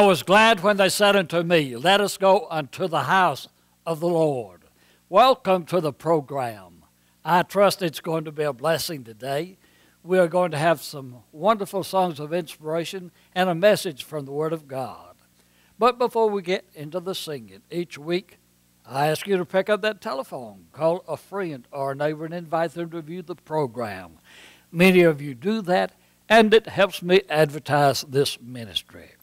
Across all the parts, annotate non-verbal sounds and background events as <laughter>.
I was glad when they said unto me, Let us go unto the house of the Lord. Welcome to the program. I trust it's going to be a blessing today. We are going to have some wonderful songs of inspiration and a message from the Word of God. But before we get into the singing, each week I ask you to pick up that telephone, call a friend or a neighbor, and invite them to view the program. Many of you do that, and it helps me advertise this ministry.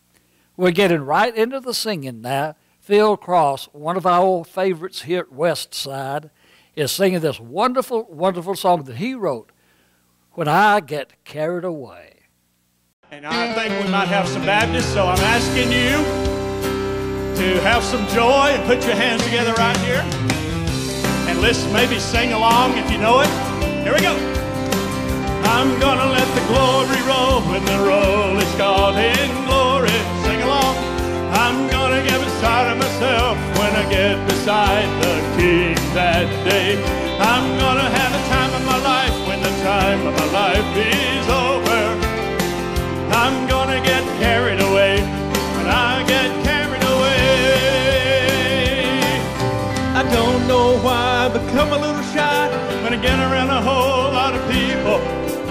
We're getting right into the singing now. Phil Cross, one of our old favorites here at West Side, is singing this wonderful, wonderful song that he wrote, When I Get Carried Away. And I think we might have some Baptists, so I'm asking you to have some joy and put your hands together right here. And let's maybe sing along if you know it. Here we go. I'm gonna let the glory roll when the roll is called in glory. I'm gonna get beside myself when I get beside the King that day. I'm gonna have the time of my life when the time of my life is over. I'm gonna get carried away when I get carried away. I don't know why I become a little shy when I get around a whole lot of people.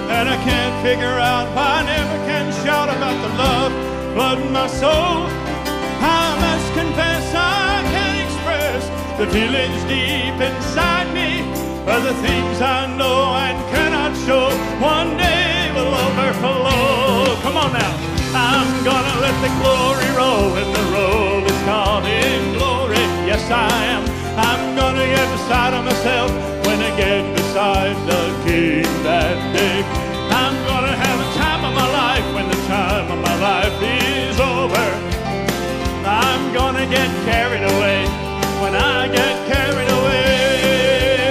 And I can't figure out why I never can shout about the love flooding my soul. I must confess I can't express the feelings deep inside me. Are the things I know and cannot show. One day will overflow. Come on now. I'm gonna let the glory roll when the roll is called in glory. Yes, I am. I'm gonna get beside of myself when I get beside the King that day. I'm gonna have the time of my life when the time of my life is over. Gonna get carried away when I get carried away.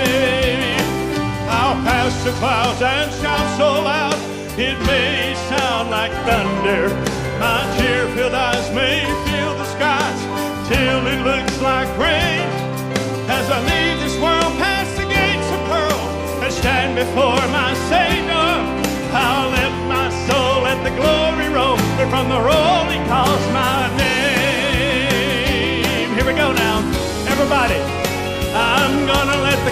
I'll pass the clouds and shout so loud it may sound like thunder. My tear-filled eyes may fill the skies till it looks like rain. As I leave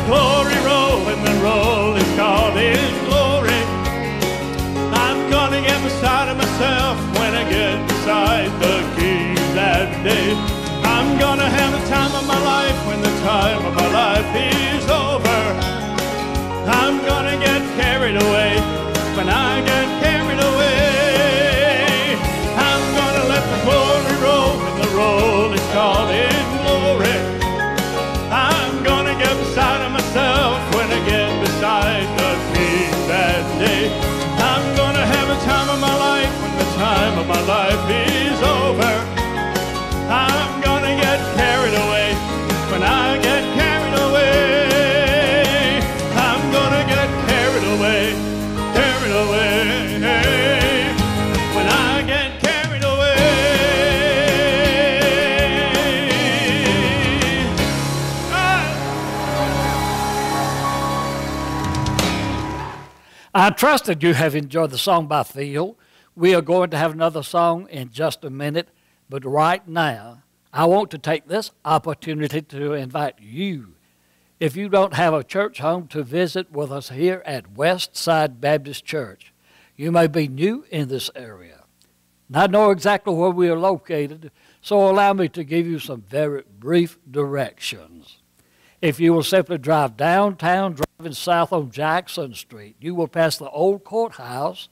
glory roll when the roll is called in glory. I'm gonna get beside of myself when I get beside the King that day. I'm gonna have the time of my life when the time of my life is over. I'm gonna get carried away when I get life is over. I'm gonna get carried away when I get carried away. I'm gonna get carried away, carried away. When I get carried away. I trust that you have enjoyed the song by Phil. We are going to have another song in just a minute, but right now, I want to take this opportunity to invite you. If you don't have a church home to visit with us here at West Side Baptist Church, you may be new in this area. And I know exactly where we are located, so allow me to give you some very brief directions. If you will simply drive downtown, driving south on Jackson Street, you will pass the old courthouse,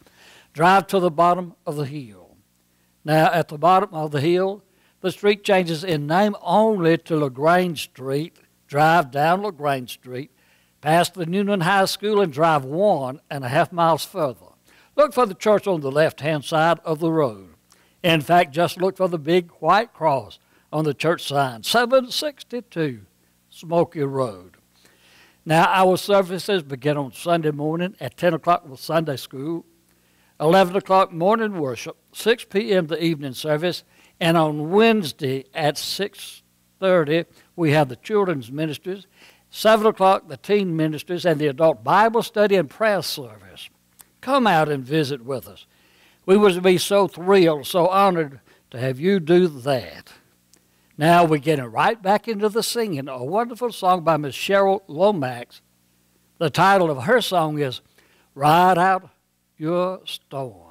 drive to the bottom of the hill. Now, at the bottom of the hill, the street changes in name only to LaGrange Street. Drive down LaGrange Street, past the Newnan High School, and drive one and a half miles further. Look for the church on the left hand side of the road. In fact, just look for the big white cross on the church sign 762 Smokey Road. Now, our services begin on Sunday morning at 10 o'clock with Sunday school, 11 o'clock morning worship, 6 p.m. the evening service, and on Wednesday at 6.30 we have the children's ministries, 7 o'clock the teen ministries, and the adult Bible study and prayer service. Come out and visit with us. We would be so thrilled, so honored to have you do that. Now we're getting right back into the singing. A wonderful song by Miss Cheryl Lomax. The title of her song is Ride Out Your Storm.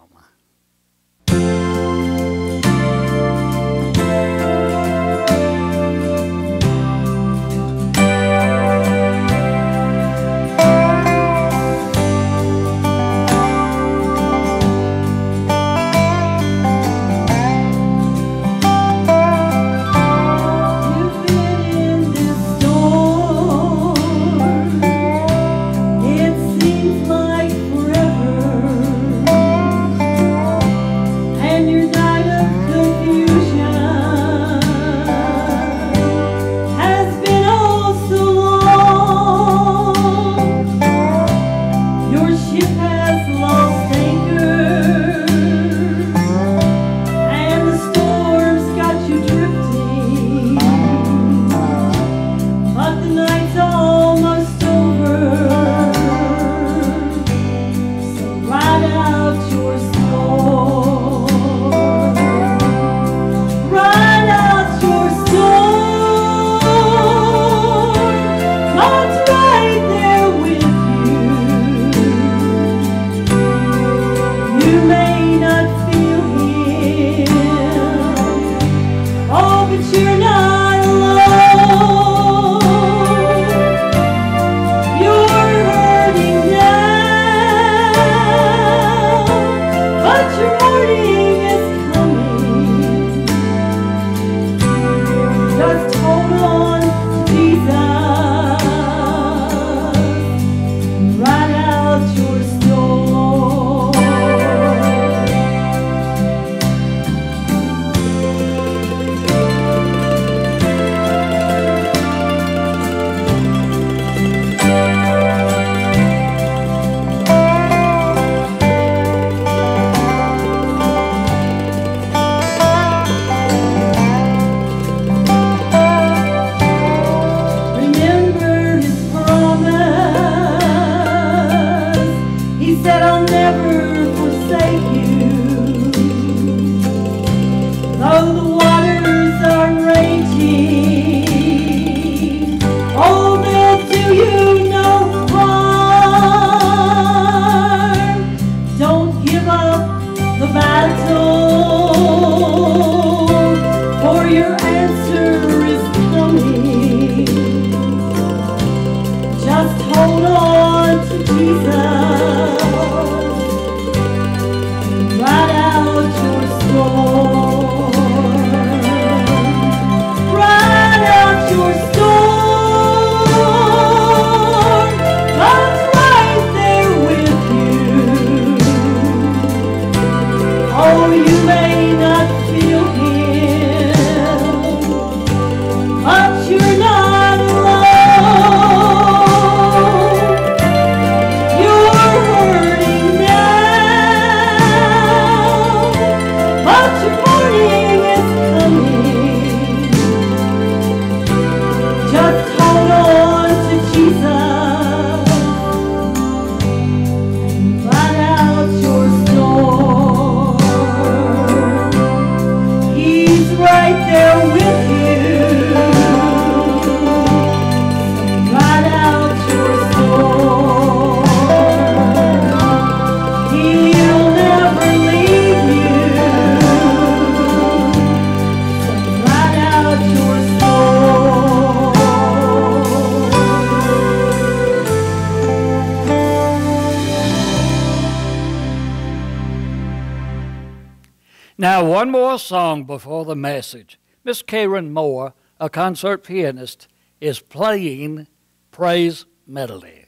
More song before the message. Miss Karen Moore, a concert pianist, is playing Praise Medley.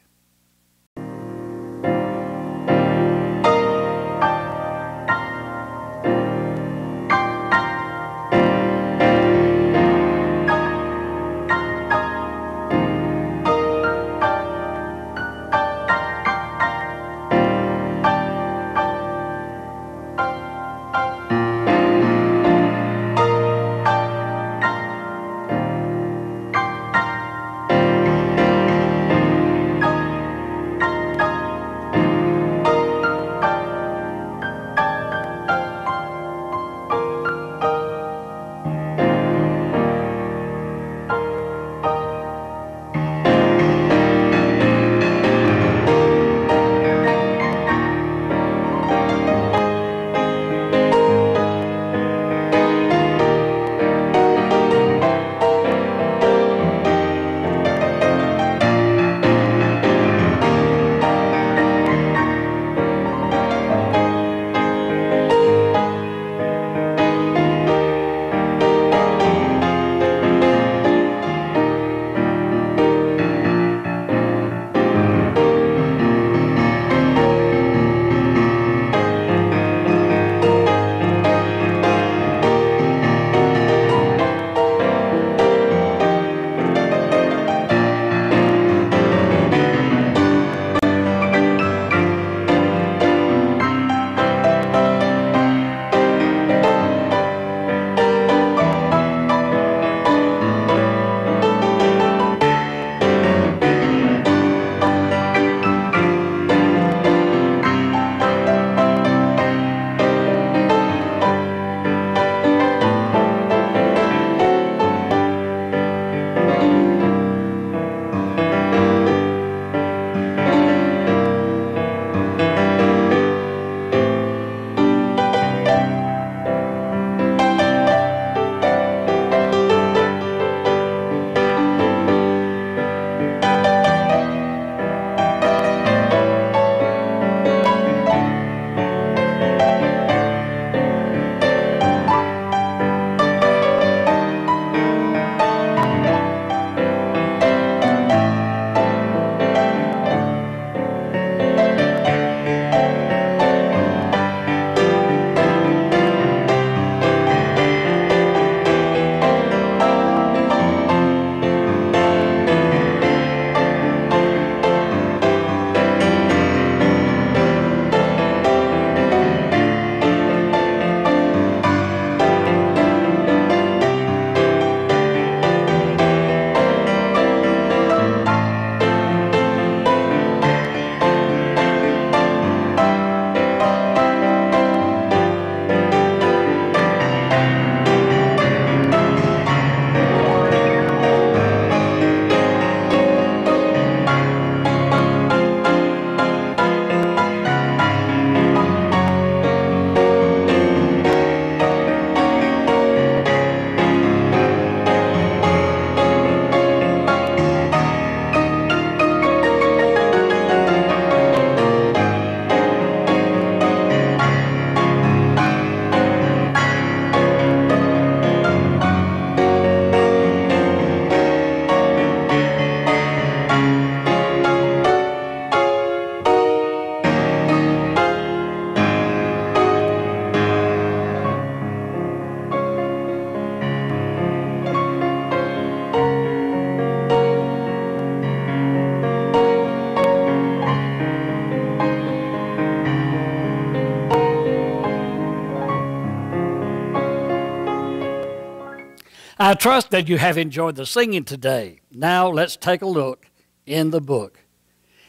I trust that you have enjoyed the singing today. Now let's take a look in the book.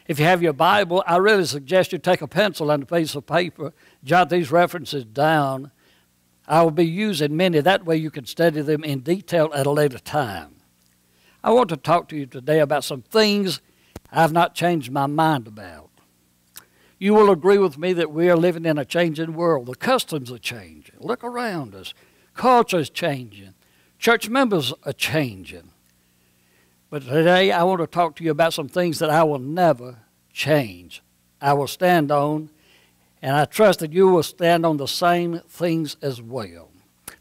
If you have your Bible, I really suggest you take a pencil and a piece of paper, jot these references down. I will be using many. That way you can study them in detail at a later time. I want to talk to you today about some things I've not changed my mind about. You will agree with me that we are living in a changing world. The customs are changing. Look around us. Culture is changing. Church members are changing. But today I want to talk to you about some things that I will never change. I will stand on, and I trust that you will stand on the same things as well.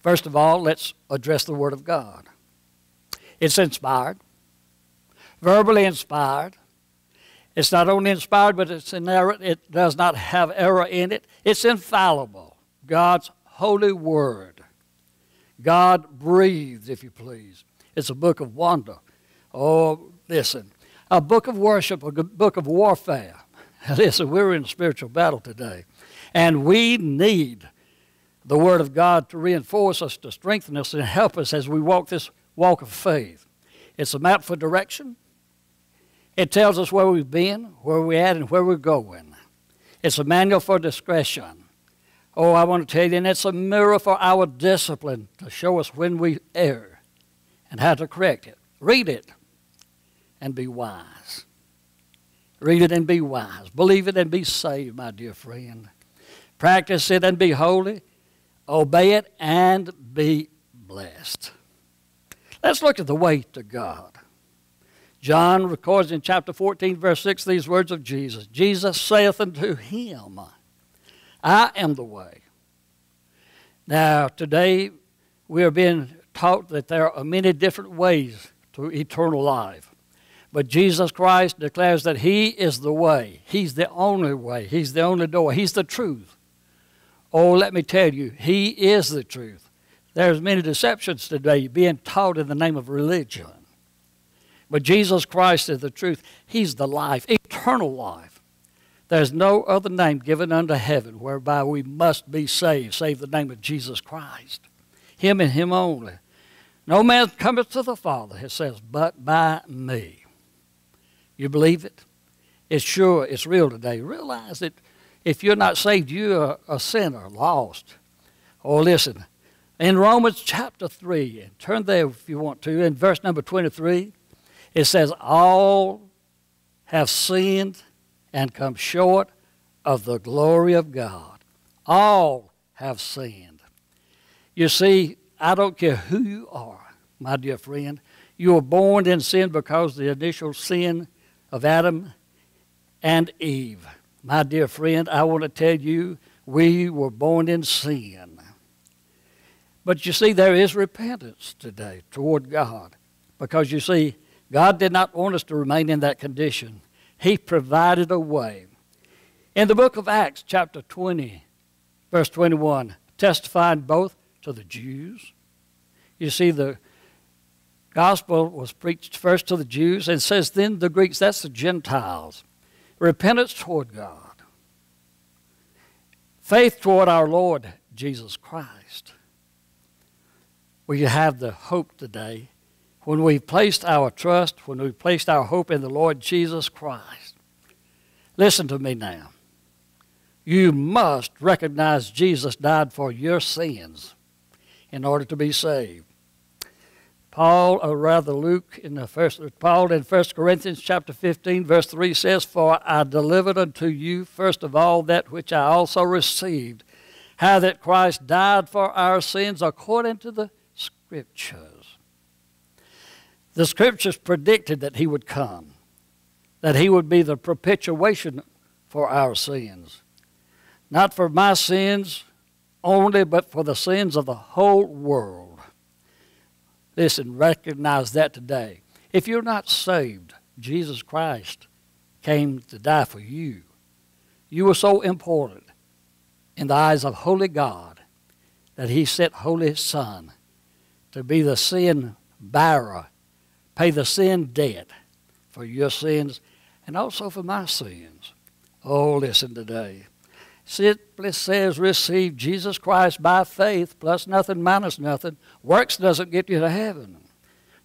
First of all, let's address the Word of God. It's inspired, verbally inspired. It's not only inspired, but it's inerrant. It does not have error in it. It's infallible. God's holy word. God breathed, if you please. It's a book of wonder. Oh, listen. A book of worship, a book of warfare. <laughs> Listen, we're in a spiritual battle today. And we need the Word of God to reinforce us, to strengthen us, and help us as we walk this walk of faith. It's a map for direction. It tells us where we've been, where we're at, and where we're going. It's a manual for discretion. Oh, I want to tell you, and it's a mirror for our discipline to show us when we err and how to correct it. Read it and be wise. Read it and be wise. Believe it and be saved, my dear friend. Practice it and be holy. Obey it and be blessed. Let's look at the way to God. John records in chapter 14, verse 6, these words of Jesus Jesus saith unto him, I am the way. Now, today we are being taught that there are many different ways to eternal life. But Jesus Christ declares that He is the way. He's the only way. He's the only door. He's the truth. Oh, let me tell you, He is the truth. There's many deceptions today being taught in the name of religion. But Jesus Christ is the truth. He's the life, eternal life. There's no other name given unto heaven whereby we must be saved, save the name of Jesus Christ. Him and Him only. No man cometh to the Father, it says, but by me. You believe it? It's sure, it's real today. Realize that if you're not saved, you're a sinner, lost. Or oh, listen, in Romans chapter 3, and turn there if you want to, in verse number 23, it says, All have sinned and come short of the glory of God. All have sinned. You see, I don't care who you are, my dear friend. You were born in sin because the initial sin of Adam and Eve. My dear friend, I want to tell you, we were born in sin. But you see, there is repentance today toward God. Because you see, God did not want us to remain in that condition, He provided a way. In the book of Acts, chapter 20, verse 21, testifying both to the Jews. You see, the gospel was preached first to the Jews and says then the Greeks, that's the Gentiles. Repentance toward God. Faith toward our Lord Jesus Christ we have the hope today when we've placed our trust, when we've placed our hope in the Lord Jesus Christ. Listen to me now. You must recognize Jesus died for your sins in order to be saved. Paul, or rather Luke, in the first Paul in 1 Corinthians chapter 15, verse 3 says, For I delivered unto you first of all that which I also received, how that Christ died for our sins according to the Scriptures. The Scriptures predicted that He would come, that He would be the propitiation for our sins. Not for my sins only, but for the sins of the whole world. Listen, recognize that today. If you're not saved, Jesus Christ came to die for you. You are so important in the eyes of holy God that He sent Holy Son to be the sin bearer, pay the sin debt for your sins and also for my sins. Oh, listen today. simply says receive Jesus Christ by faith, plus nothing minus nothing. Works doesn't get you to heaven.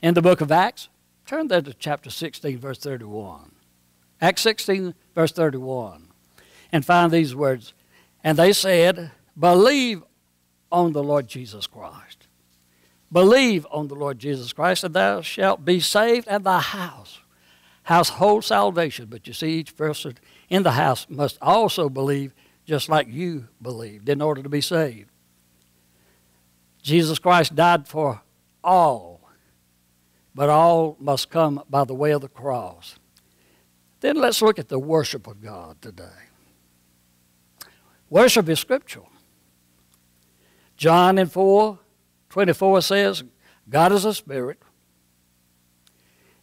In the book of Acts, turn there to chapter 16, verse 31. Acts 16, verse 31. And find these words. And they said, Believe on the Lord Jesus Christ. Believe on the Lord Jesus Christ, and thou shalt be saved, and thy house. Household salvation. But you see, each person in the house must also believe just like you believed in order to be saved. Jesus Christ died for all, but all must come by the way of the cross. Then let's look at the worship of God today. Worship is scriptural. John in 4 24 says, God is a spirit,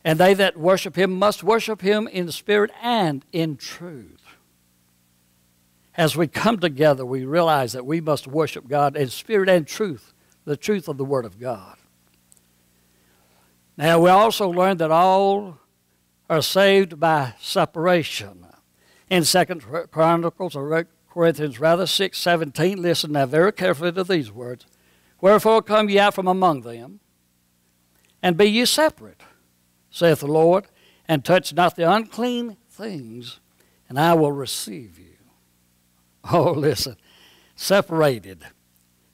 and they that worship him must worship him in spirit and in truth. As we come together, we realize that we must worship God in spirit and truth, the truth of the Word of God. Now, we also learn that all are saved by separation. In Second Chronicles, or Corinthians rather, 6 17, listen now very carefully to these words. Wherefore come ye out from among them, and be ye separate, saith the Lord, and touch not the unclean things, and I will receive you. Oh, <laughs> listen, separated.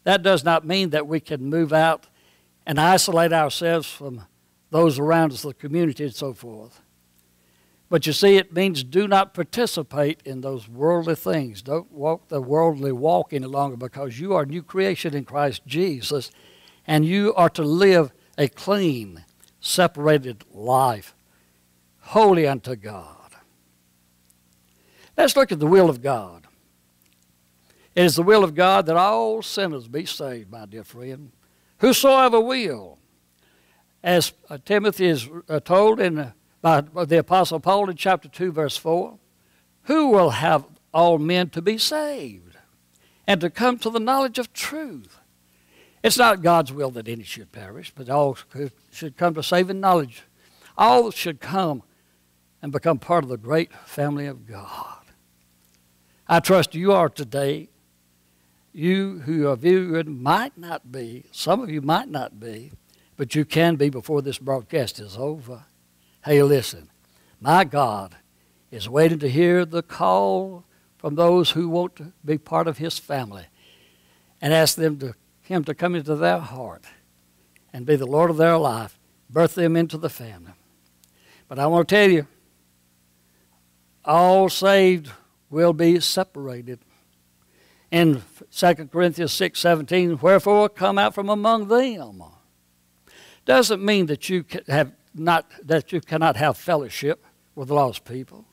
That does not mean that we can move out and isolate ourselves from those around us, the community, and so forth. But you see, it means do not participate in those worldly things. Don't walk the worldly walk any longer because you are a new creation in Christ Jesus and you are to live a clean, separated life, holy unto God. Let's look at the will of God. It is the will of God that all sinners be saved, my dear friend. Whosoever will. As uh, Timothy is uh, told in uh, by the Apostle Paul in chapter 2, verse 4 Who will have all men to be saved and to come to the knowledge of truth? It's not God's will that any should perish, but all should come to saving knowledge. All should come and become part of the great family of God. I trust you are today. You who are viewing might not be, some of you might not be, but you can be before this broadcast is over. Hey, listen, my God is waiting to hear the call from those who want to be part of His family and ask them to, Him to come into their heart and be the Lord of their life, birth them into the family. But I want to tell you, all saved will be separated. In 2 Corinthians 6 17, wherefore come out from among them. Doesn't mean that you have not that you cannot have fellowship with lost people.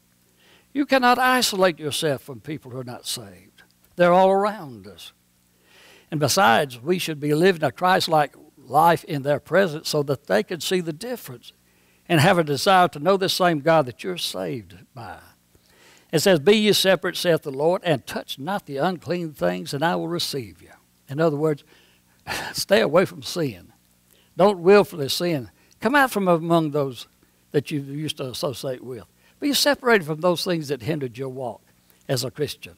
You cannot isolate yourself from people who are not saved. They're all around us. And besides, we should be living a Christ like life in their presence so that they can see the difference and have a desire to know the same God that you're saved by. It says, Be ye separate, saith the Lord, and touch not the unclean things, and I will receive you. In other words, <laughs> stay away from sin. Don't willfully sin. Come out from among those that you used to associate with. Be separated from those things that hindered your walk as a Christian.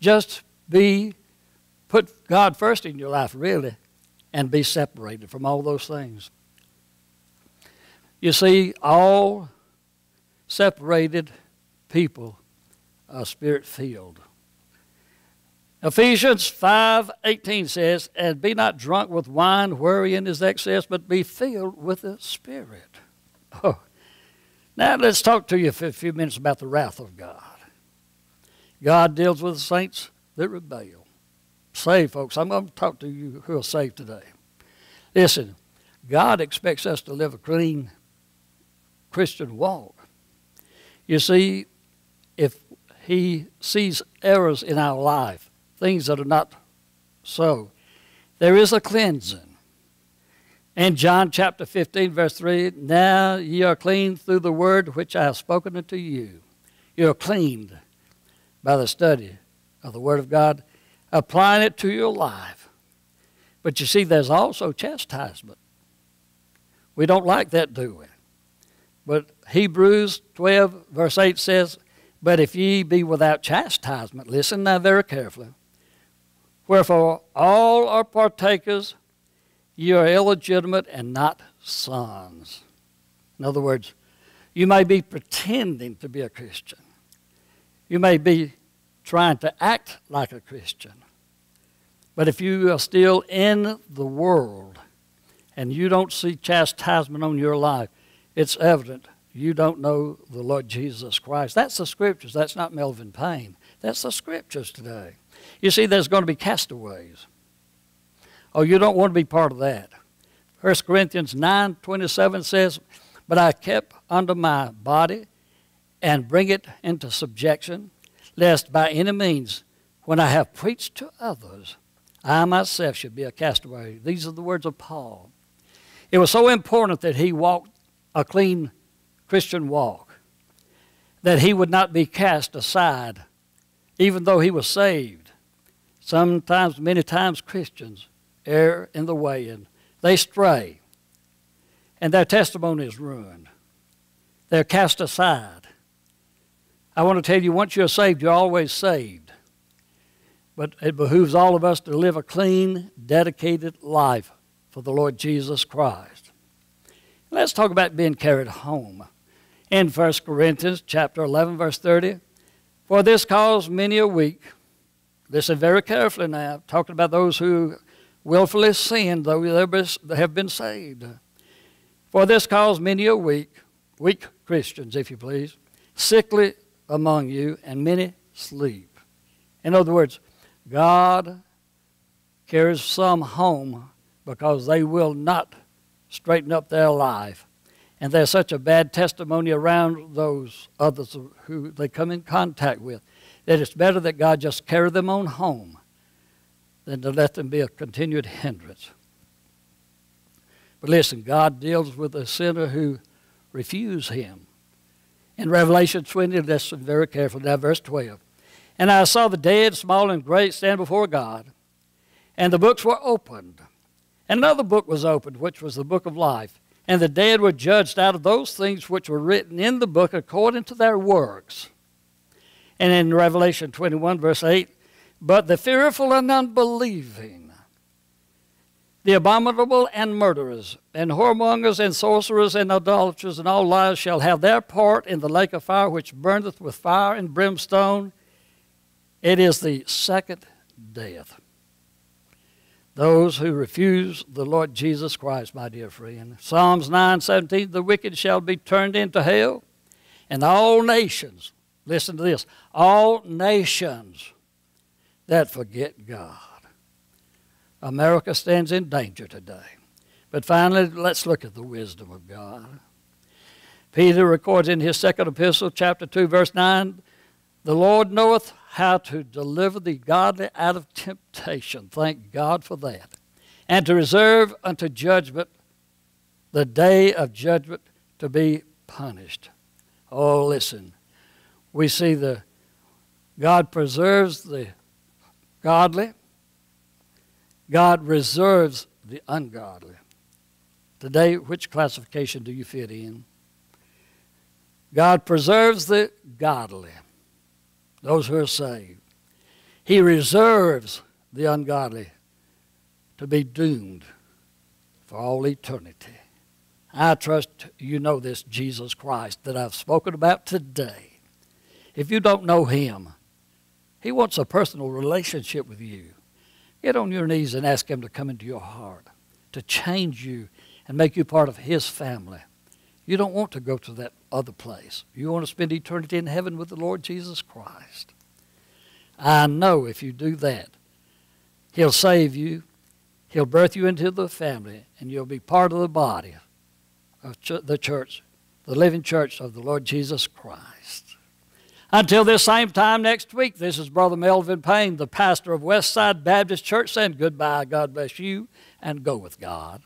Just be, put God first in your life, really, and be separated from all those things. You see, all separated people are spirit filled. Ephesians 5:18 says, "And be not drunk with wine wherein is excess, but be filled with the Spirit." Oh. Now let's talk to you for a few minutes about the wrath of God. God deals with the saints that rebel. Saved folks, I'm going to talk to you who are saved today. Listen, God expects us to live a clean Christian walk. You see, if He sees errors in our life, things that are not so. There is a cleansing. In John chapter 15, verse 3, now ye are clean through the word which I have spoken unto you. You are cleaned by the study of the word of God, applying it to your life. But you see, there's also chastisement. We don't like that, do we? But Hebrews 12, verse 8 says, But if ye be without chastisement, listen now very carefully. Wherefore all are partakers, ye are illegitimate and not sons. In other words, you may be pretending to be a Christian. You may be trying to act like a Christian. But if you are still in the world and you don't see chastisement on your life, it's evident you don't know the Lord Jesus Christ. That's the scriptures. That's not Melvin Payne. That's the scriptures today. You see, there's going to be castaways. Oh, you don't want to be part of that. 1 Corinthians 9 27 says, But I kept under my body and bring it into subjection, lest by any means, when I have preached to others, I myself should be a castaway. These are the words of Paul. It was so important that he walked a clean Christian walk, that he would not be cast aside, even though he was saved. Sometimes, many times, Christians err in the way and they stray, and their testimony is ruined. They're cast aside. I want to tell you, once you're saved, you're always saved. But it behooves all of us to live a clean, dedicated life for the Lord Jesus Christ. Let's talk about being carried home. In 1 Corinthians chapter 11, verse 30, for this cause many are weak. Listen very carefully now, talking about those who willfully sin, though they have been saved. For this cause many are weak, weak Christians, if you please, sickly among you, and many sleep. In other words, God carries some home because they will not straighten up their life. And there's such a bad testimony around those others who they come in contact with that it's better that God just carry them on home than to let them be a continued hindrance. But listen, God deals with a sinner who refuse Him. In Revelation 20, listen very carefully, now verse 12. And I saw the dead, small and great, stand before God, and the books were opened. And another book was opened, which was the book of life. And the dead were judged out of those things which were written in the book according to their works. And in Revelation 21, verse 8, but the fearful and unbelieving, the abominable and murderers, and whoremongers, and sorcerers, and idolaters, and all liars shall have their part in the lake of fire which burneth with fire and brimstone. It is the second death. Those who refuse the Lord Jesus Christ, my dear friend. Psalms 9 17, the wicked shall be turned into hell, and all nations, listen to this, all nations that forget God. America stands in danger today. But finally, let's look at the wisdom of God. Peter records in his second epistle, chapter 2, verse 9 The Lord knoweth how to deliver the godly out of temptation. Thank God for that. And to reserve unto judgment the day of judgment to be punished. Oh, listen. We see the God preserves the godly, God reserves the ungodly. Today, which classification do you fit in? God preserves the godly, those who are saved. He reserves the ungodly to be doomed for all eternity. I trust you know this Jesus Christ that I've spoken about today. If you don't know him, he wants a personal relationship with you. Get on your knees and ask Him to come into your heart, to change you and make you part of His family. You don't want to go to that other place. You want to spend eternity in heaven with the Lord Jesus Christ. I know if you do that, He'll save you, He'll birth you into the family, and you'll be part of the body of the church, the living church of the Lord Jesus Christ. Until this same time next week, this is Brother Melvin Payne, the pastor of Westside Baptist Church, saying goodbye. God bless you, and go with God.